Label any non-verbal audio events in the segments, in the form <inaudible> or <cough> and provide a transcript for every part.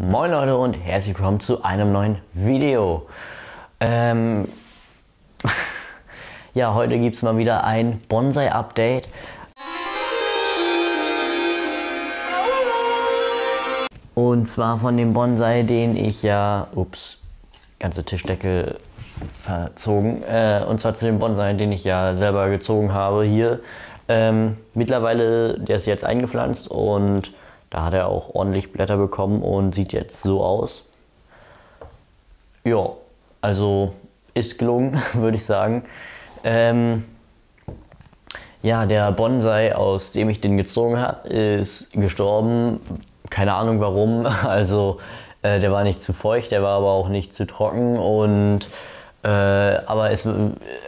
Moin Leute und herzlich willkommen zu einem neuen Video. Ähm, <laughs> ja, heute gibt es mal wieder ein Bonsai-Update. Und zwar von dem Bonsai, den ich ja, ups, ganze Tischdecke verzogen. Äh, und zwar zu dem Bonsai, den ich ja selber gezogen habe hier. Ähm, mittlerweile, der ist jetzt eingepflanzt und da hat er auch ordentlich Blätter bekommen und sieht jetzt so aus. Ja, also ist gelungen, <laughs> würde ich sagen. Ähm, ja, der Bonsai, aus dem ich den gezogen habe, ist gestorben. Keine Ahnung warum. <laughs> Also äh, der war nicht zu feucht, der war aber auch nicht zu trocken und äh, aber es,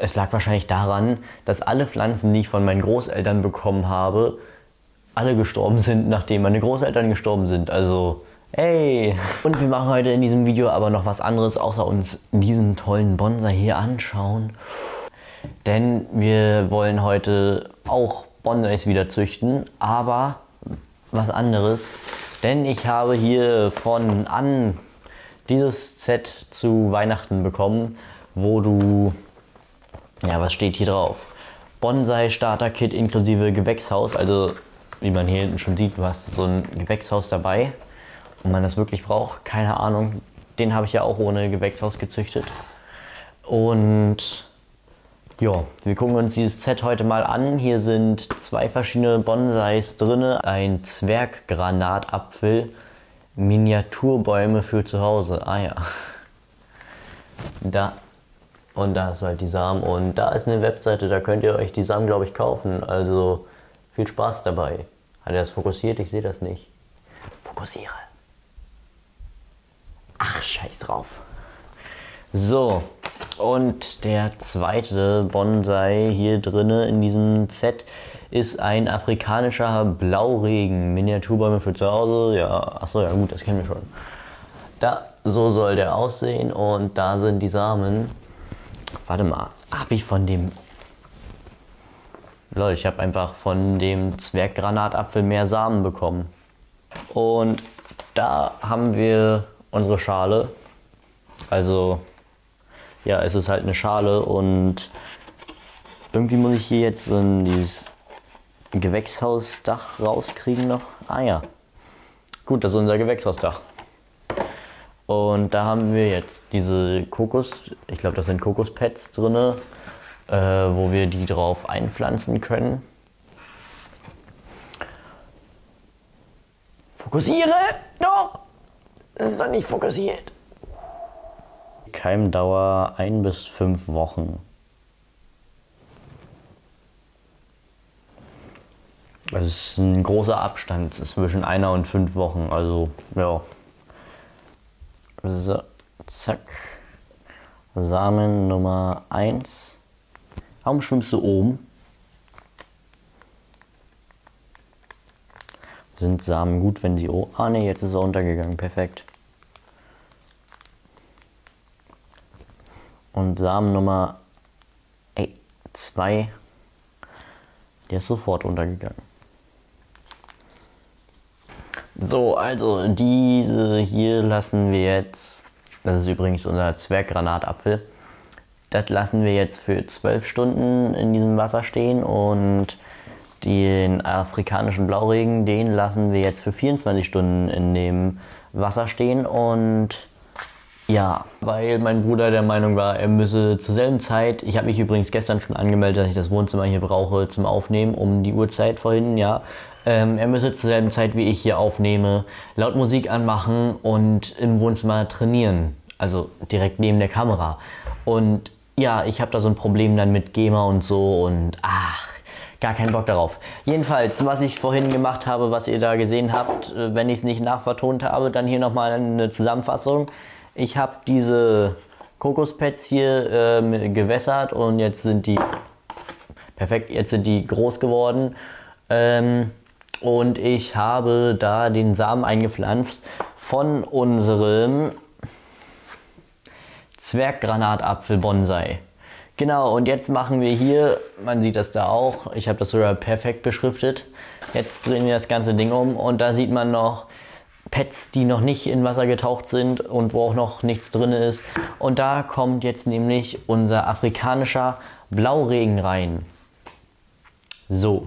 es lag wahrscheinlich daran, dass alle Pflanzen, die ich von meinen Großeltern bekommen habe, alle gestorben sind, nachdem meine Großeltern gestorben sind. Also, hey! Und wir machen heute in diesem Video aber noch was anderes, außer uns diesen tollen Bonsai hier anschauen. Denn wir wollen heute auch Bonsais wieder züchten, aber was anderes. Denn ich habe hier von an dieses Set zu Weihnachten bekommen, wo du, ja, was steht hier drauf? Bonsai Starter Kit inklusive Gewächshaus, also wie man hier hinten schon sieht, du hast so ein Gewächshaus dabei und man das wirklich braucht, keine Ahnung. Den habe ich ja auch ohne Gewächshaus gezüchtet. Und ja, wir gucken uns dieses Set heute mal an. Hier sind zwei verschiedene Bonsais drin. Ein Zwerggranatapfel, Miniaturbäume für zu Hause. Ah ja. Da. Und da ist halt die Samen. Und da ist eine Webseite, da könnt ihr euch die Samen, glaube ich, kaufen. Also viel Spaß dabei. Hat er das fokussiert? Ich sehe das nicht. Fokussiere. Ach, scheiß drauf. So, und der zweite Bonsai hier drinne in diesem Set ist ein afrikanischer Blauregen. Miniaturbäume für zu Hause. Ja, achso, ja gut, das kennen wir schon. Da, so soll der aussehen und da sind die Samen. Warte mal, habe ich von dem Leute, ich habe einfach von dem Zwerggranatapfel mehr Samen bekommen. Und da haben wir unsere Schale. Also, ja, es ist halt eine Schale und irgendwie muss ich hier jetzt in dieses Gewächshausdach rauskriegen noch. Ah ja, gut, das ist unser Gewächshausdach. Und da haben wir jetzt diese Kokos, ich glaube, das sind Kokospads drinne äh, wo wir die drauf einpflanzen können. Fokussiere! Doch! Das ist doch nicht fokussiert. Keimdauer ein bis fünf Wochen. Das ist ein großer Abstand zwischen einer und fünf Wochen. Also, ja. So, zack. Samen Nummer 1. Warum schwimmst du oben? Sind Samen gut, wenn sie... Oh, ah ne, jetzt ist er untergegangen. Perfekt. Und Samen Nummer 2, der ist sofort untergegangen. So, also diese hier lassen wir jetzt, das ist übrigens unser Zwerggranatapfel, das lassen wir jetzt für zwölf Stunden in diesem Wasser stehen und den afrikanischen Blauregen, den lassen wir jetzt für 24 Stunden in dem Wasser stehen und ja, weil mein Bruder der Meinung war, er müsse zur selben Zeit, ich habe mich übrigens gestern schon angemeldet, dass ich das Wohnzimmer hier brauche zum Aufnehmen, um die Uhrzeit vorhin, ja. Ähm, er müsse zur selben Zeit, wie ich hier aufnehme, laut Musik anmachen und im Wohnzimmer trainieren. Also direkt neben der Kamera. Und ja, ich habe da so ein Problem dann mit GEMA und so und ach, gar keinen Bock darauf. Jedenfalls, was ich vorhin gemacht habe, was ihr da gesehen habt, äh, wenn ich es nicht nachvertont habe, dann hier nochmal eine Zusammenfassung. Ich habe diese Kokospads hier äh, gewässert und jetzt sind die perfekt, jetzt sind die groß geworden. Ähm, und ich habe da den Samen eingepflanzt von unserem Zwerggranatapfel-Bonsai. Genau, und jetzt machen wir hier, man sieht das da auch, ich habe das sogar perfekt beschriftet. Jetzt drehen wir das ganze Ding um und da sieht man noch Pets, die noch nicht in Wasser getaucht sind und wo auch noch nichts drin ist. Und da kommt jetzt nämlich unser afrikanischer Blauregen rein. So.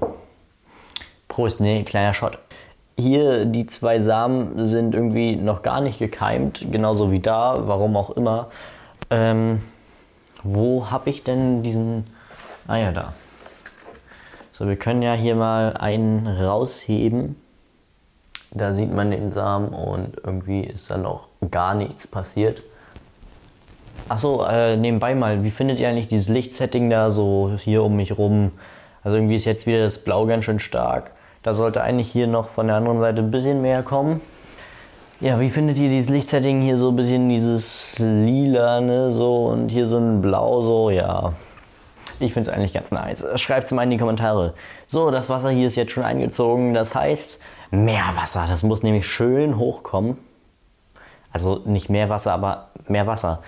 Prost, nee, kleiner Shot. Hier die zwei Samen sind irgendwie noch gar nicht gekeimt, genauso wie da, warum auch immer. Ähm, wo habe ich denn diesen... Ah ja, da. So, wir können ja hier mal einen rausheben. Da sieht man den Samen und irgendwie ist da noch gar nichts passiert. Achso, äh, nebenbei mal, wie findet ihr eigentlich dieses Lichtsetting da so hier um mich rum? Also irgendwie ist jetzt wieder das Blau ganz schön stark. Da sollte eigentlich hier noch von der anderen Seite ein bisschen mehr kommen. Ja, wie findet ihr dieses Lichtsetting hier so ein bisschen dieses lila, ne, so und hier so ein Blau, so, ja. Ich finde es eigentlich ganz nice. Schreibt es mal in die Kommentare. So, das Wasser hier ist jetzt schon eingezogen. Das heißt, mehr Wasser. Das muss nämlich schön hochkommen. Also nicht mehr Wasser, aber mehr Wasser.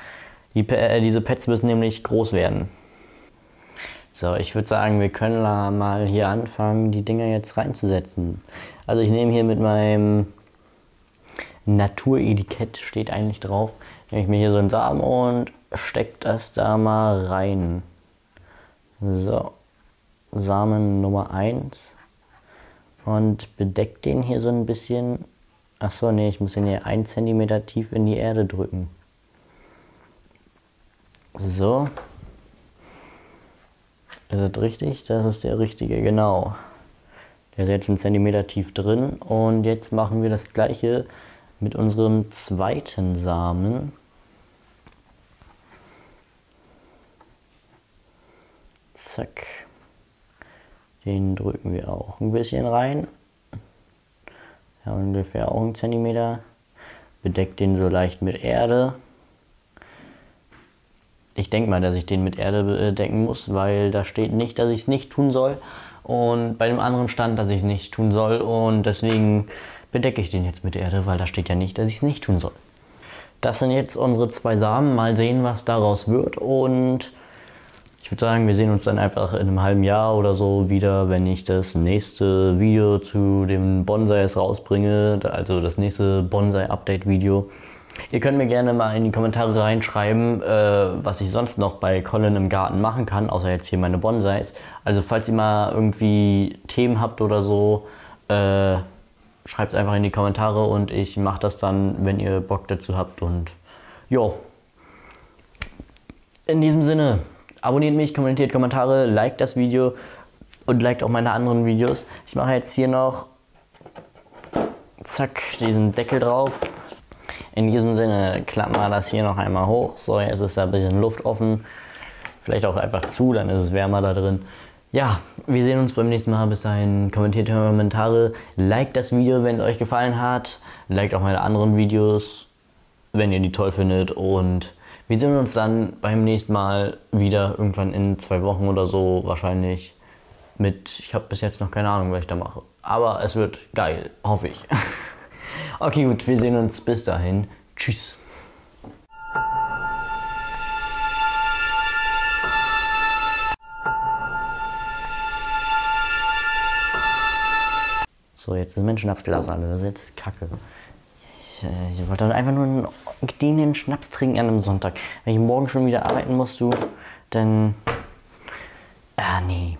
Die, äh, diese Pets müssen nämlich groß werden. So, ich würde sagen, wir können mal hier anfangen, die Dinger jetzt reinzusetzen. Also ich nehme hier mit meinem Naturetikett, steht eigentlich drauf, nehme ich mir hier so einen Samen und stecke das da mal rein. So, Samen Nummer 1 und bedecke den hier so ein bisschen. Achso, nee, ich muss ihn hier 1 cm tief in die Erde drücken. So, ist das richtig? Das ist der richtige, genau. Der ist jetzt einen Zentimeter tief drin. Und jetzt machen wir das gleiche mit unserem zweiten Samen. Zack. Den drücken wir auch ein bisschen rein. Ja, ungefähr auch einen Zentimeter. Bedeckt den so leicht mit Erde. Ich denke mal, dass ich den mit Erde bedecken muss, weil da steht nicht, dass ich es nicht tun soll. Und bei dem anderen stand, dass ich es nicht tun soll. Und deswegen bedecke ich den jetzt mit Erde, weil da steht ja nicht, dass ich es nicht tun soll. Das sind jetzt unsere zwei Samen. Mal sehen, was daraus wird. Und ich würde sagen, wir sehen uns dann einfach in einem halben Jahr oder so wieder, wenn ich das nächste Video zu dem Bonsais rausbringe. Also das nächste Bonsai-Update-Video. Ihr könnt mir gerne mal in die Kommentare reinschreiben, äh, was ich sonst noch bei Colin im Garten machen kann, außer jetzt hier meine Bonsais. Also falls ihr mal irgendwie Themen habt oder so, äh, schreibt es einfach in die Kommentare und ich mache das dann, wenn ihr Bock dazu habt. Und jo. In diesem Sinne, abonniert mich, kommentiert Kommentare, liked das Video und liked auch meine anderen Videos. Ich mache jetzt hier noch zack diesen Deckel drauf in diesem Sinne klappen wir das hier noch einmal hoch. So, jetzt ist da ein bisschen Luft offen. Vielleicht auch einfach zu, dann ist es wärmer da drin. Ja, wir sehen uns beim nächsten Mal. Bis dahin, kommentiert in Kommentare, liked das Video, wenn es euch gefallen hat. Liked auch meine anderen Videos, wenn ihr die toll findet. Und wir sehen uns dann beim nächsten Mal wieder irgendwann in zwei Wochen oder so wahrscheinlich mit, ich habe bis jetzt noch keine Ahnung, was ich da mache. Aber es wird geil, hoffe ich. <laughs> Okay, gut, wir sehen uns bis dahin. Tschüss. So, jetzt ist mein Schnapsglas alle. Das ist jetzt kacke. Ich, äh, ich wollte einfach nur einen gedienten Schnaps trinken an einem Sonntag. Wenn ich morgen schon wieder arbeiten muss, du, dann. Ah, nee.